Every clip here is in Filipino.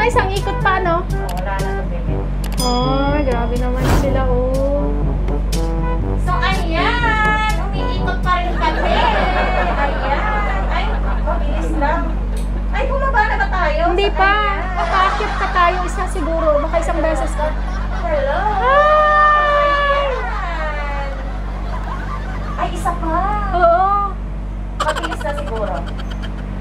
Sana isang ikot pa, no? So, wala na ito, baby. Oh, grabe naman sila, oh. So, ayan! Umiikot pa rin kami. Ayan. Ay, mabilis lang. Ay, bumaba na ba tayo? Hindi Sa pa. ayan? Papaakit pa tayo isa siguro. Baka isang beses pa. Hello! Hi! Ay, isa pa. Oo. Mabilis na siguro.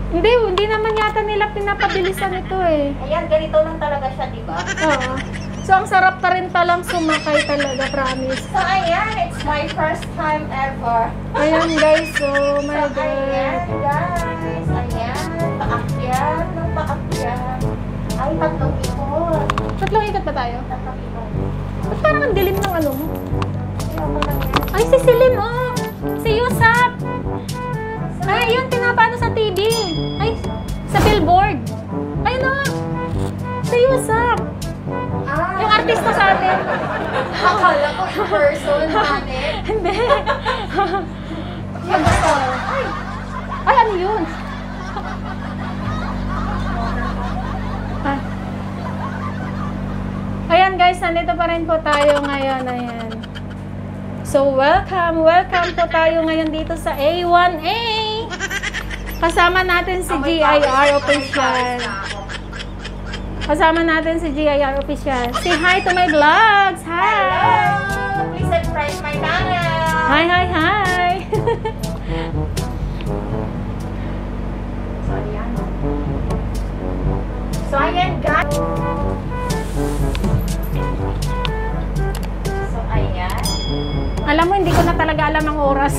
Hindi, hindi naman yata nila pinapabilisan ito eh. Ayan, ganito lang talaga siya, di ba? Oo. So, ang sarap pa rin palang sumakay talaga, promise. So, ayan, it's my first time ever. Ayan guys, oh my So, ayan, God. guys. Ayan, paakyat ng paakyat. Ay, tatlong ikot. Tatlong ikot pa tayo. Tatlong ikot. Ba't parang ang dilim ng ano mo? Ay, si Celine, oh! Si Yusap! Ay, yun, pinapano sa Si Yusap! Ah, Yung artista sa atin. akala ko in person, honey. Hindi. Yung gusto. Ay, Ay, ano yun? Ah. Ayan guys, nandito pa rin po tayo ngayon. Ayan. So, welcome, welcome po tayo ngayon dito sa A1A. Kasama natin si GIR official. Kasama natin si GIR official. Say hi to my vlogs. Hi! Hello! Please subscribe my channel. Hi, hi, hi! So, ayan. So, ayan, guys. So, ayan. alam mo, hindi ko na talaga alam ang oras.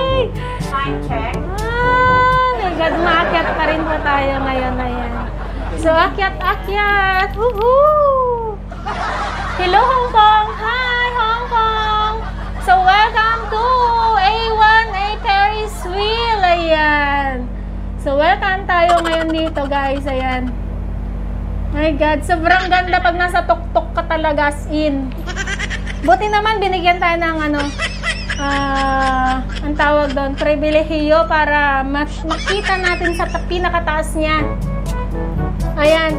Time check. ah, maakyat pa rin po tayo ngayon. Ayan. So, akyat, akyat! Woohoo! Hello, Hong Kong! Hi, Hong Kong! So, welcome to A1A Paris Wheel! Ayan. So, welcome tayo ngayon dito, guys. Ayan. My God, sobrang ganda pag nasa tuktok ka talaga as in. Buti naman binigyan tayo ng ano, ah, ang tawag doon, pribilehiyo para mas makita natin sa ta- pinakataas niya. Ayan.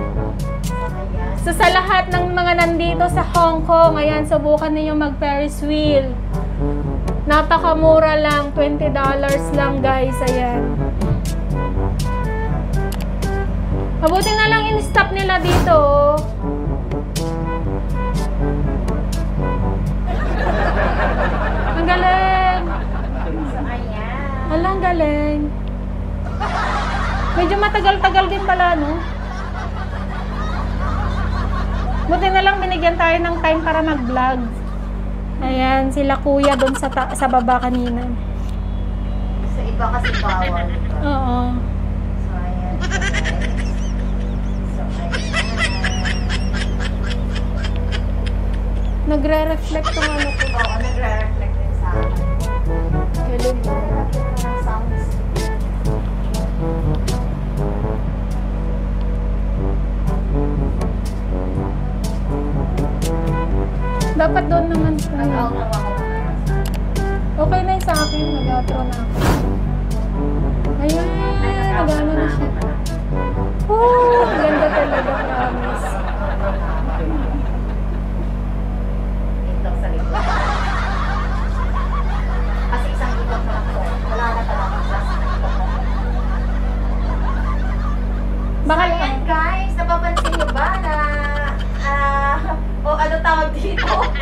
So sa lahat ng mga nandito sa Hong Kong, ayan, subukan ninyo mag Ferris wheel. Napakamura lang, $20 lang guys, ayan. Mabuti na lang in-stop nila dito. oh. Ang galing. Ayan. Alang galing. Medyo matagal-tagal din pala, no? Buti na lang binigyan tayo ng time para mag-vlog. Ayan, sila kuya doon sa, sa baba kanina. Sa iba kasi bawal. diba? Oo. So, ayan. So. Nagre-reflect tong ano ko. Oo, nagre-reflect din sa akin. Galing. Ang Dapat doon naman. Nag-out lang ako ngayon. Okay na yun sa akin. Nag-outro na ako. Ayan, nag-ano na siya. Oh, ganda talaga, promise.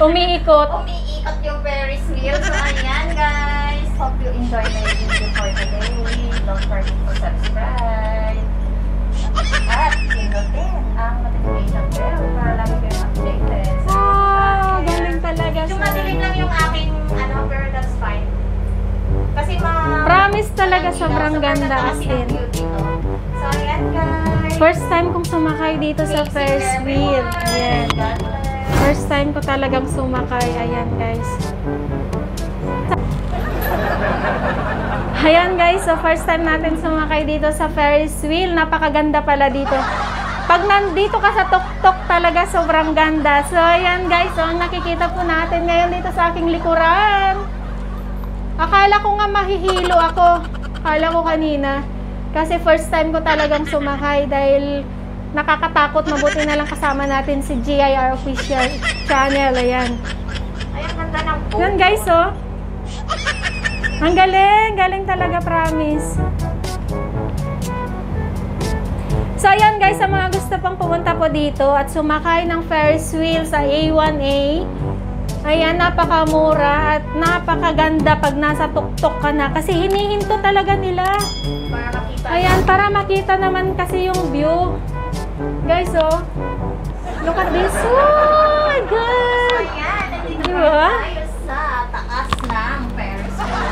Umiikot. Umiikot yung Ferris wheel. So, ayan guys. Hope you enjoy my video for today. Don't forget to subscribe. At pinutin ang notification bell para lagi kayo updated. So! Galing talaga. Sumadilim lang yung aking ano, pero that's fine. Kasi mga... Promise talaga sobrang ganda as. So, ayan guys. First time kong sumakay dito sa first wheel. Ayan. First time ko talagang sumakay. Ayan, guys. Ayan, guys. So, first time natin sumakay dito sa Ferris wheel. Napakaganda pala dito. Pag nandito ka sa tuktok talaga, sobrang ganda. So, ayan, guys. So, ang nakikita po natin ngayon dito sa aking likuran. Akala ko nga mahihilo ako. Akala ko kanina. Kasi first time ko talagang sumakay dahil nakakatakot. Mabuti na lang kasama natin si GIR official channel. Ayan. Ay, ang ganda ng boat. Yan guys, oh. Ang galing. Galing talaga, promise. So, ayan guys, sa mga gusto pang pumunta po dito at sumakay ng Ferris wheel sa A1A, ayan, napakamura at napakaganda pag nasa tuktok ka na kasi hinihinto talaga nila. Para makita. Ayan, para makita naman kasi yung view. Guys, oh. Look at this. Oh my So, God! ayan. Nandito Diba? pa tayo sa taas ng Ferris wheel.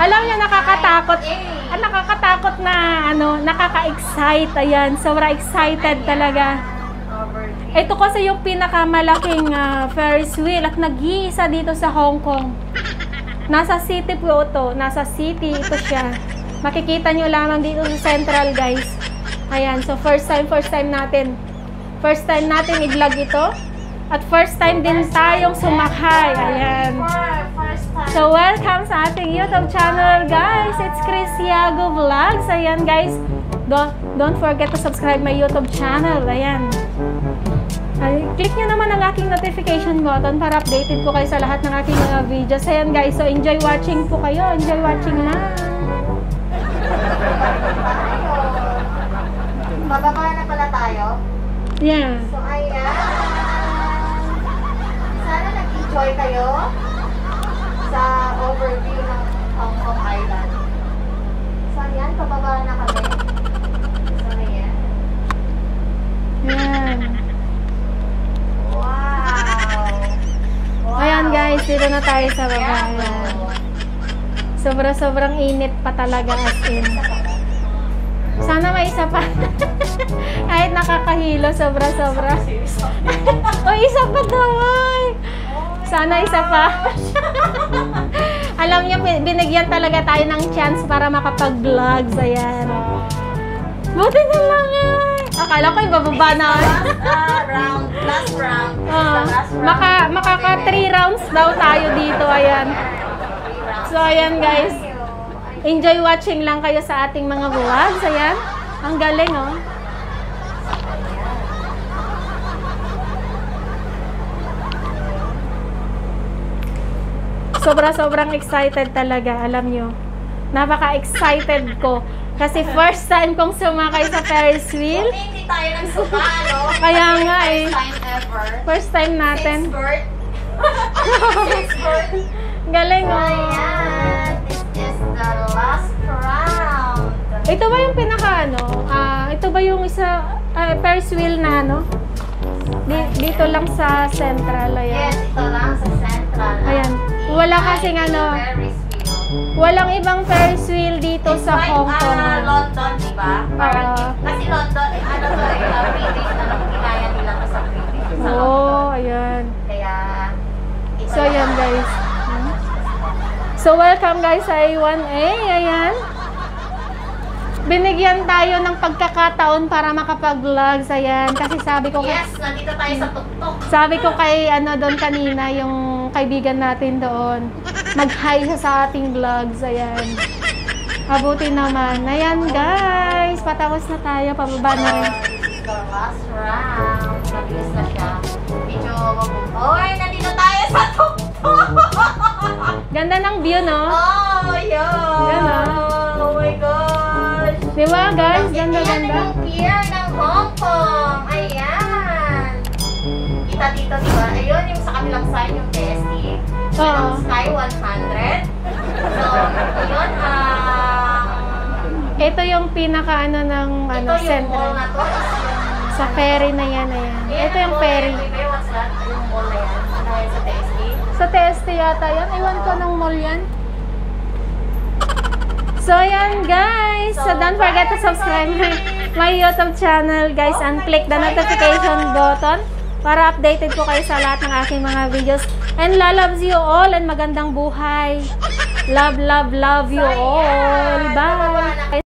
Alam niyo, nakakatakot. Eh. Ah, nakakatakot na, ano, nakaka-excite. Ayan, sobra excited talaga. Ito kasi yung pinakamalaking ah, Ferris wheel at nag-iisa dito sa Hong Kong. Nasa city po ito. Nasa city ito siya. Makikita nyo lamang dito sa Central, guys. Ayan, so first time, first time natin. First time natin i-vlog ito. At first time din tayong sumakay. Ayan. So, welcome sa ating YouTube channel, guys. It's Chris Yago Vlogs. Ayan, guys. Don't, don't forget to subscribe my YouTube channel. Ayan. Ay, click nyo naman ang aking notification button para updated po kayo sa lahat ng aking mga videos. Ayan, guys. So, enjoy watching po kayo. Enjoy watching lang. Bababa na pala tayo. Yeah. So, ayan. Sana nag-enjoy kayo sa overview ng Hong Kong Island. So, ayan. Pababa na kami. So, ayan. Ayan. Wow! wow. Ayan, guys. Dito na tayo sa baba. Sobra-sobrang init pa talaga as in. Sana may isa pa. Kahit nakakahilo, sobra-sobra. o, isa pa daw, ay. Sana isa pa. Alam niyo, bin- binigyan talaga tayo ng chance para makapag-vlogs. Ayan. Buti na lang, ay. Akala ko ibababa na. Last uh, round. Last round. Ah, last round. maka, makaka 3 rounds daw tayo dito. Ayan. So, ayan guys. Enjoy watching lang kayo sa ating mga vlogs. Ayan. Ang galing, oh. Sobra-sobrang excited talaga, alam nyo. Napaka-excited ko. Kasi first time kong sumakay sa Ferris wheel. Buti hindi tayo nagsuka, no? Kaya nga eh. First time ever. First time natin. Six birth. Six birth. Galing, oh. ayan. Ito ba yung pinaka ano? Ah, ito ba yung isa ah, Ferris wheel na ano? Di- dito lang sa Central ayan. Yes, ito lang sa Central. Ayan. Wala kasing ano, Ferris wheel. walang ibang Ferris wheel dito It's sa like, Hong ah, Kong. London, di ba? Parang, Oo. kasi London, eh, ano to eh, uh, British, ano, kinaya nila sa British. London. Oh, ayan. Kaya, So, ayan guys. Hmm. So, welcome guys sa A1A. Ayan. Binigyan tayo ng pagkakataon para makapag-vlogs. Ayan. Kasi sabi ko, Yes, nandito tayo sa tuktok. sabi ko kay ano doon kanina, yung kaibigan natin doon, mag-hi siya sa ating vlogs. Ayan. Mabuti naman. Ayan guys, patapos na tayo. Pababa na rin. The last round. Mabilis na siya. Medyo, Oy, nandito tayo sa tuktok! Ganda ng view, no? Oh, yun! My gosh! Di ba guys? Kasi Ganda, yan ganda. yung pier ng Hong Kong. Ayan. Kita dito, di ba? Ayun, yung sa kabilang side, yung TST. Oo. Yung Sky 100. So, yun ang... Ito yung pinaka ano ng ano, ito yung mall central. na to. Sa ferry na yan, ayan. Ayan Ito yung ferry. that? Yung mall na yan. Ano yan sa TST? Sa TST yata yan. Iwan ko ng mall yan. So, ayan guys. So, don't forget to subscribe my YouTube channel, guys. And click the notification button para updated po kayo sa lahat ng aking mga videos. And la loves you all and magandang buhay. Love, love, love you all. Bye!